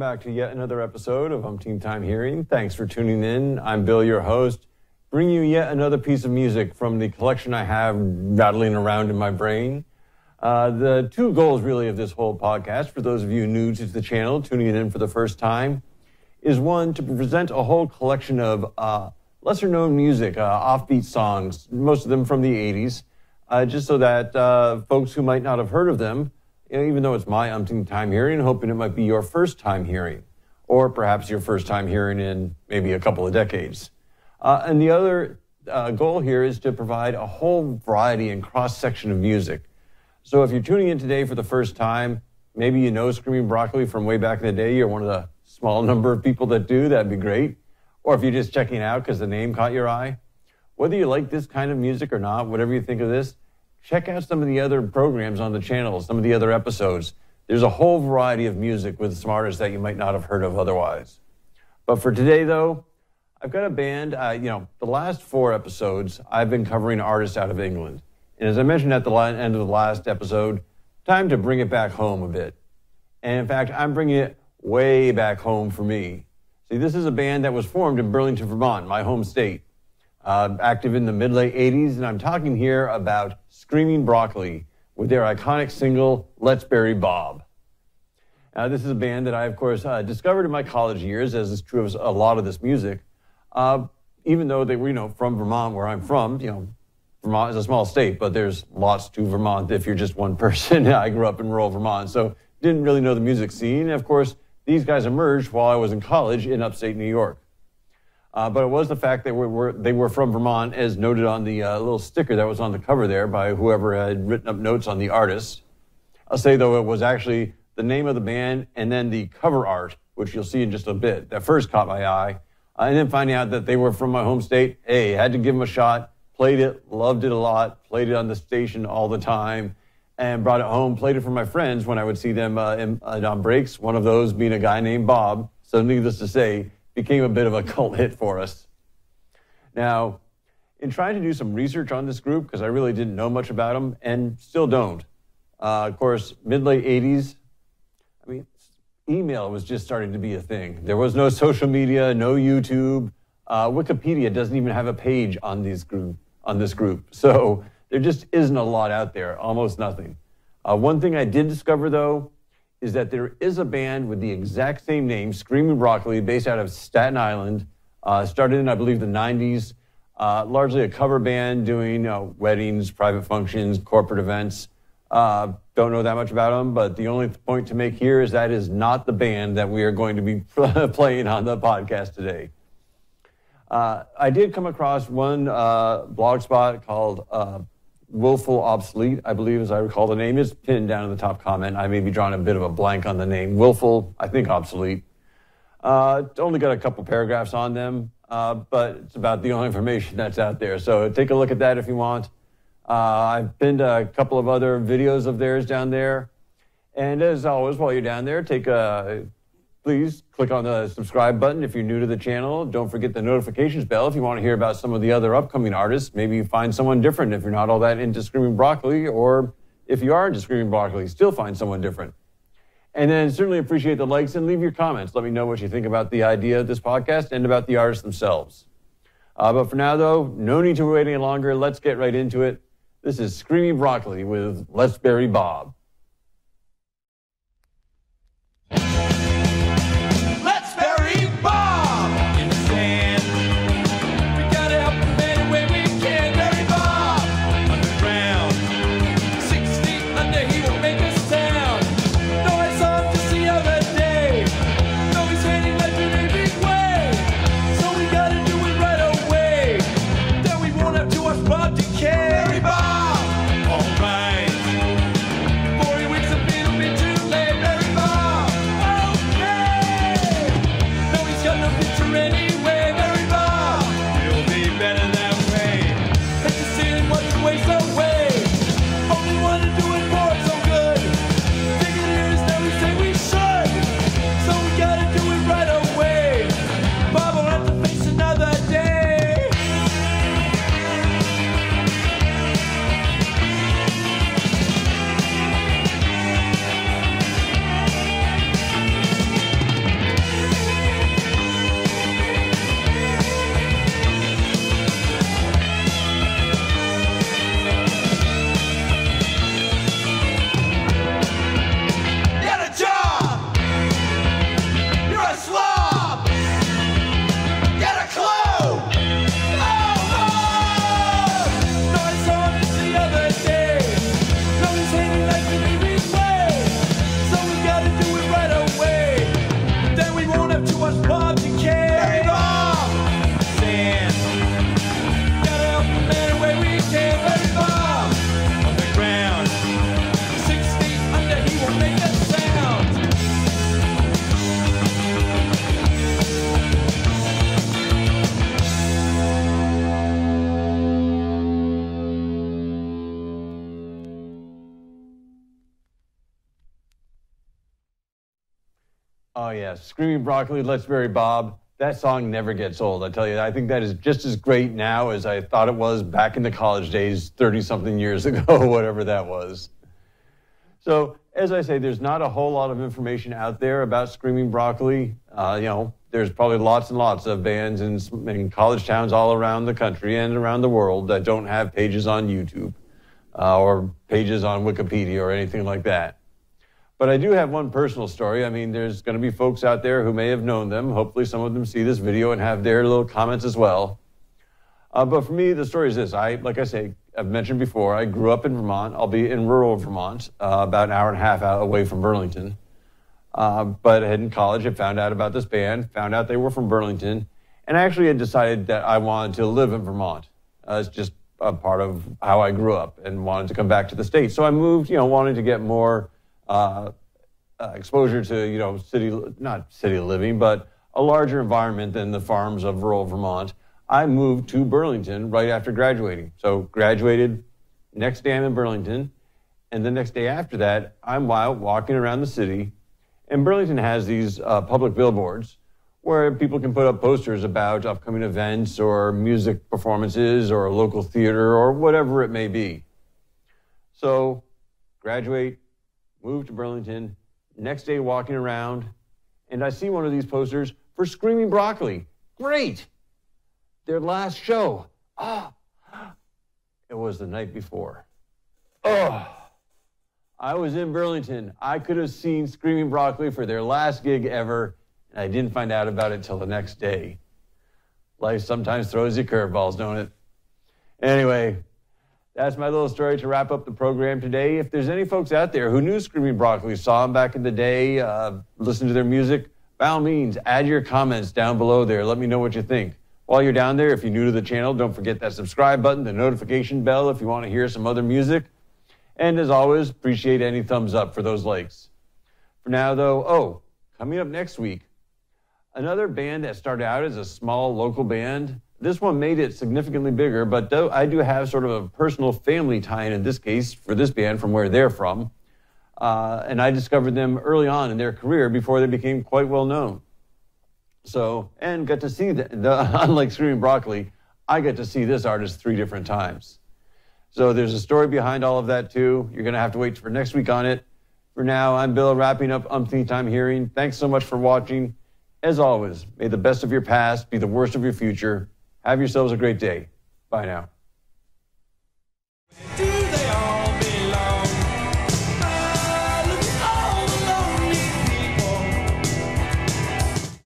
back to yet another episode of Umpteenth Time Hearing. Thanks for tuning in. I'm Bill, your host, bringing you yet another piece of music from the collection I have rattling around in my brain. Uh, the two goals, really, of this whole podcast, for those of you new to the channel, tuning in for the first time, is one, to present a whole collection of uh, lesser known music, uh, offbeat songs, most of them from the 80s, uh, just so that uh, folks who might not have heard of them, even though it's my umpteenth time hearing, hoping it might be your first time hearing, or perhaps your first time hearing in maybe a couple of decades. Uh, and the other uh, goal here is to provide a whole variety and cross section of music. So if you're tuning in today for the first time, maybe you know Screaming Broccoli from way back in the day, you're one of the small number of people that do, that'd be great. Or if you're just checking out because the name caught your eye, whether you like this kind of music or not, whatever you think of this, check out some of the other programs on the channel, some of the other episodes. There's a whole variety of music with some artists that you might not have heard of otherwise. But for today, though, I've got a band. Uh, you know, the last four episodes, I've been covering artists out of England. And as I mentioned at the end of the last episode, time to bring it back home a bit. And in fact, I'm bringing it way back home for me. See, this is a band that was formed in Burlington, Vermont, my home state, uh, active in the mid late 80s. And I'm talking here about Screaming Broccoli with their iconic single, Let's Bury Bob. Now, this is a band that I, of course, uh, discovered in my college years, as is true of a lot of this music. Uh, even though they were, you know, from Vermont, where I'm from, you know, Vermont is a small state, but there's lots to Vermont if you're just one person. I grew up in rural Vermont, so didn't really know the music scene. And of course, these guys emerged while I was in college in upstate New York. Uh, but it was the fact that we were, they were from Vermont, as noted on the uh, little sticker that was on the cover there by whoever had written up notes on the artist. I'll say, though, it was actually the name of the band and then the cover art, which you'll see in just a bit, that first caught my eye. Uh, and then finding out that they were from my home state, hey, had to give them a shot, played it, loved it a lot, played it on the station all the time, and brought it home, played it for my friends when I would see them uh, in, uh, on breaks, one of those being a guy named Bob. So, needless to say, became a bit of a cult hit for us. Now, in trying to do some research on this group, because I really didn't know much about them and still don't, uh, of course, mid late 80s, I mean, email was just starting to be a thing. There was no social media, no YouTube. Uh, Wikipedia doesn't even have a page on these group on this group, so there just isn't a lot out there, almost nothing. Uh, one thing I did discover though is that there is a band with the exact same name, Screaming Broccoli, based out of Staten Island. Uh, started in, I believe, the 90s. Uh, largely a cover band doing uh, weddings, private functions, corporate events. Uh, don't know that much about them, but the only point to make here is that is not the band that we are going to be playing on the podcast today. Uh, I did come across one uh, blog spot called Willful Obsolete, I believe, as I recall the name, is pinned down in the top comment. I may be drawing a bit of a blank on the name. Willful, I think obsolete. Uh, only got a couple paragraphs on them, uh, but it's about the only information that's out there. So take a look at that if you want. Uh, I've pinned a couple of other videos of theirs down there. And as always, while you're down there, take a please click on the subscribe button if you're new to the channel. Don't forget the notifications bell if you want to hear about some of the other upcoming artists. Maybe you find someone different if you're not all that into Screaming Broccoli, or if you are into Screaming Broccoli, still find someone different. And then certainly appreciate the likes and leave your comments. Let me know what you think about the idea of this podcast and about the artists themselves. Uh, but for now, though, no need to wait any longer. Let's get right into it. This is Screaming Broccoli with Let's Bury Bob. Oh, yeah. Screaming Broccoli, Let's Bury Bob. That song never gets old. I tell you, I think that is just as great now as I thought it was back in the college days, 30 something years ago, whatever that was. So, as I say, there's not a whole lot of information out there about Screaming Broccoli. Uh, you know, there's probably lots and lots of bands in, in, college towns all around the country and around the world that don't have pages on YouTube uh, or pages on Wikipedia or anything like that. But I do have one personal story. I mean, there's going to be folks out there who may have known them. Hopefully, some of them see this video and have their little comments as well. Uh, but for me, the story is this. I, like I say, I've mentioned before, I grew up in Vermont. I'll be in rural Vermont, uh, about an hour and a half out away from Burlington. Uh, but had in college, I found out about this band, found out they were from Burlington, and I actually had decided that I wanted to live in Vermont. Uh, it's just a part of how I grew up and wanted to come back to the States. So I moved, you know, wanting to get more uh, uh, exposure to you know city not city living, but a larger environment than the farms of rural Vermont. I moved to Burlington right after graduating. So graduated next day I'm in Burlington, and the next day after that I'm out walking around the city. And Burlington has these uh, public billboards where people can put up posters about upcoming events or music performances or a local theater or whatever it may be. So graduate, moved to Burlington. Next day, walking around, and I see one of these posters for Screaming Broccoli. Great! Their last show. Ah, oh, it was the night before. Oh, I was in Burlington. I could have seen Screaming Broccoli for their last gig ever, and I didn't find out about it till the next day. Life sometimes throws you curveballs, don't it? Anyway, that's my little story to wrap up the program today. If there's any folks out there who knew Screaming Broccoli, saw them back in the day, uh, listened to their music, by all means, add your comments down below there. Let me know what you think. While you're down there, if you're new to the channel, don't forget that subscribe button, the notification bell if you want to hear some other music. And as always, appreciate any thumbs up for those likes. For now, though, oh, coming up next week, another band that started out as a small local band this one made it significantly bigger, but I do have sort of a personal family tie in in this case for this band from where they're from. Uh, and I discovered them early on in their career before they became quite well known. So, and got to see the, the unlike Screaming Broccoli, I got to see this artist three different times. So there's a story behind all of that too. You're going to have to wait for next week on it. For now, I'm Bill, wrapping up umpteenth time hearing. Thanks so much for watching. As always, may the best of your past be the worst of your future. Have yourselves a great day. Bye now.